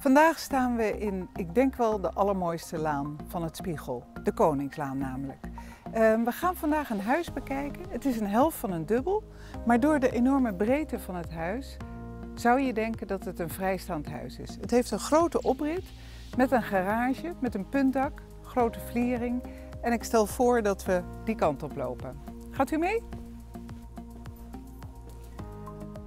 Vandaag staan we in, ik denk wel, de allermooiste laan van het Spiegel. De Koningslaan namelijk. Ehm, we gaan vandaag een huis bekijken. Het is een helft van een dubbel, maar door de enorme breedte van het huis zou je denken dat het een vrijstaand huis is. Het heeft een grote oprit met een garage, met een puntdak, grote vliering. En ik stel voor dat we die kant op lopen. Gaat u mee?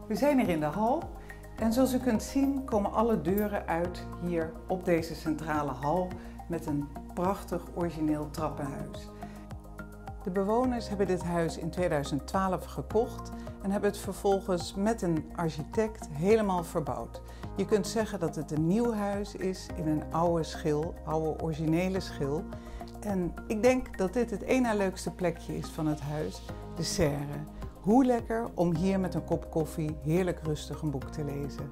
We zijn hier in de hal en zoals u kunt zien komen alle deuren uit hier op deze centrale hal met een prachtig origineel trappenhuis. De bewoners hebben dit huis in 2012 gekocht en hebben het vervolgens met een architect helemaal verbouwd. Je kunt zeggen dat het een nieuw huis is in een oude schil, oude originele schil. En ik denk dat dit het ene leukste plekje is van het huis, de serre. Hoe lekker om hier met een kop koffie heerlijk rustig een boek te lezen.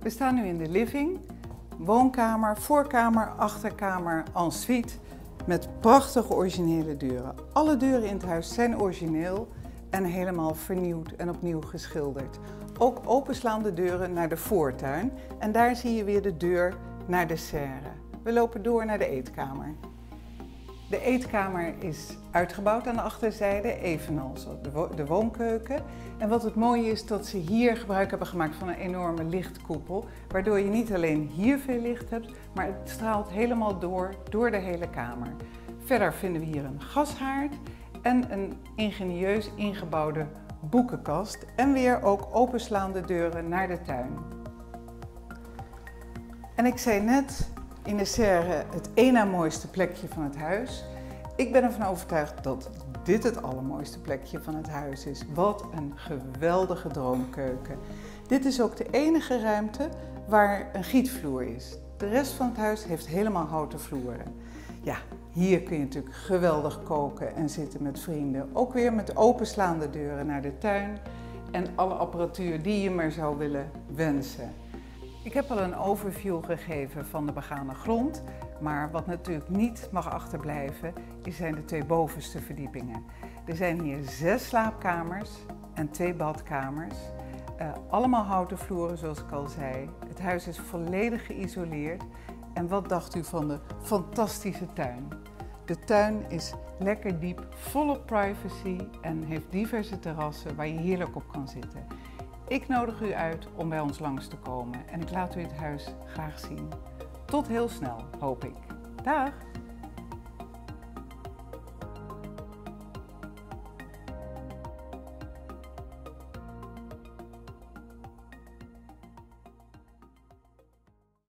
We staan nu in de living, woonkamer, voorkamer, achterkamer, ensuite met prachtige originele deuren. Alle deuren in het huis zijn origineel en helemaal vernieuwd en opnieuw geschilderd. Ook openslaande deuren naar de voortuin en daar zie je weer de deur naar de serre. We lopen door naar de eetkamer. De eetkamer is uitgebouwd aan de achterzijde, evenals de woonkeuken. En wat het mooie is, dat ze hier gebruik hebben gemaakt van een enorme lichtkoepel. Waardoor je niet alleen hier veel licht hebt, maar het straalt helemaal door, door de hele kamer. Verder vinden we hier een gashaard en een ingenieus ingebouwde boekenkast. En weer ook openslaande deuren naar de tuin. En ik zei net, in de serre het ene mooiste plekje van het huis. Ik ben ervan overtuigd dat dit het allermooiste plekje van het huis is. Wat een geweldige droomkeuken. Dit is ook de enige ruimte waar een gietvloer is. De rest van het huis heeft helemaal houten vloeren. Ja, hier kun je natuurlijk geweldig koken en zitten met vrienden. Ook weer met openslaande deuren naar de tuin en alle apparatuur die je maar zou willen wensen. Ik heb al een overview gegeven van de begane grond, maar wat natuurlijk niet mag achterblijven, zijn de twee bovenste verdiepingen. Er zijn hier zes slaapkamers en twee badkamers. Uh, allemaal houten vloeren zoals ik al zei. Het huis is volledig geïsoleerd. En wat dacht u van de fantastische tuin? De tuin is lekker diep, volop privacy en heeft diverse terrassen waar je heerlijk op kan zitten. Ik nodig u uit om bij ons langs te komen en ik laat u het huis graag zien. Tot heel snel, hoop ik. Dag!